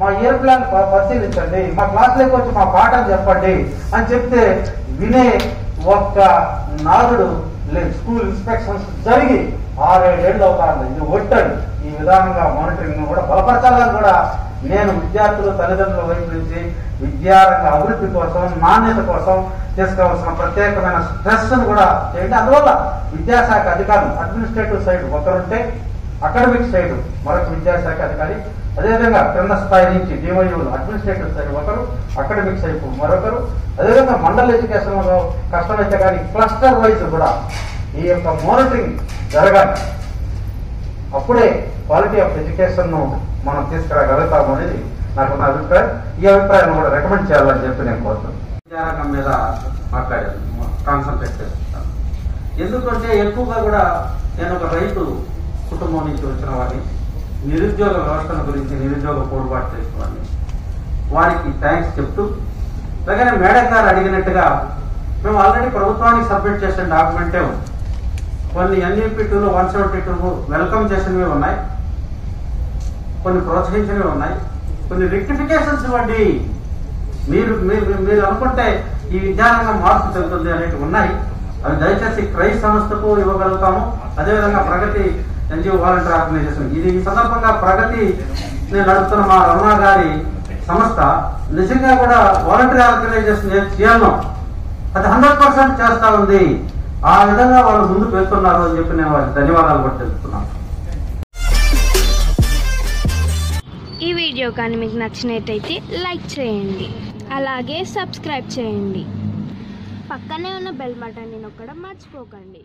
మా year plan ప- పరిశీలించండి. మా క్లాస్లోకి వచ్చి మా పాఠం చెప్పండి అని చెప్తే వినే ఒక్క నాదుడు లేదు స్కూల్ ఇన్స్పెక్షన్స్ జరిగి ఆరేడేళ్ళు అవుతాను ఇది ఒట్టండి. ఈ విధానంగా మానిటరింగ్ కూడా బలపరచాలని కూడా నేను విద్యార్థులు తల్లిదండ్రుల వైపు నుంచి విద్యారంగ అభివృద్ధి కోసం నాణ్యత కోసం తీసుకోవాల్సిన ప్రత్యేకమైన స్ట్రెస్ కూడా చేయండి. అందువల్ల విద్యాశాఖ అధికారులు అడ్మినిస్ట్రేటివ్ సైడ్ ఒకరుంటే అకాడమిక్ సైడ్ మరొక విద్యాశాఖ అధికారి అదేవిధంగా క్రింద స్థాయి నుంచి డివైఓలు అడ్మినిస్ట్రేటివ్ సైడ్ ఒకరు అకాడమిక్ సైపు మరొకరు అదేవిధంగా మండల ఎడ్యుకేషన్ కష్టమైతే కానీ క్లస్టర్ వైజ్ కూడా ఈ యొక్క మానిటరింగ్ జరగాలి. అప్పుడే క్వాలిటీ ఆఫ్ ఎడ్యుకేషన్ను మనం తీసుకురాగలుగుతాము అనేది నాకు నా అభిప్రాయం. ఈ అభిప్రాయాన్ని కూడా రికమెండ్ చేయాలని చెప్పి నేను కోరుతున్నాను. విద్యారంగం మీద మాట్లాడాను కాన్సన్ట్రేట్ చేస్తున్నాను ఎందుకంటే ఎక్కువగా కూడా నేను ఒక రైతు కుటుంబం నుంచి వచ్చిన వాడిని. నిరుద్యోగ వ్యవస్థల గురించి నిరుద్యోగ పోరుబాటు చేసిన వారికి థ్యాంక్స్ చెప్తూ అలాగనే మేడం గారు అడిగినట్టుగా మేము ఆల్రెడీ ప్రభుత్వానికి సబ్మిట్ చేసిన డాక్యుమెంటే ఉంది. కొన్ని ఎన్ఈపీ టూలు వన్ సెవెంటీ టూ వెల్కమ్ చేసినవి ఉన్నాయి. కొన్ని ప్రోత్సహించినవి ఉన్నాయి. కొన్ని రెక్టిఫికేషన్స్ ఇవ్వండి. మీరు మీరు మీరు అనుకుంటే ఈ విద్యారంగం మార్పు చెందుతుంది అనేవి ఉన్నాయి. అవి దయచేసి క్రై సంస్థకు ఇవ్వగలుగుతాము. అదేవిధంగా ప్రగతి ఎన్జిఓ వాలంటీర్ ఆర్గనైజేషన్ ఇది ఈ సందర్భంగా ప్రగతి నేను నడుపుతున్న మా రమణ గారి సంస్థ నిజంగా కూడా వాలంటీర్ ఆర్గనైజేషన్ ఏం చేయాలో అది హండ్రెడ్ పర్సెంట్ చేస్తా ఉంది. ఆ విధంగా వాళ్ళు ముందుకు వెళ్తున్నారు అని చెప్పి నేను వారికి ధన్యవాదాలు కూడా తెలుపుతున్నాను. ఈ వీడియో కానీ మీకు నచ్చినట్టయితే లైక్ చేయండి. అలాగే సబ్స్క్రైబ్ చేయండి. పక్కనే ఉన్న బెల్ బటన్ని నొక్కడం మర్చిపోకండి.